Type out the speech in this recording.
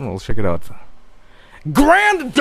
Well, let's check it out. Grand.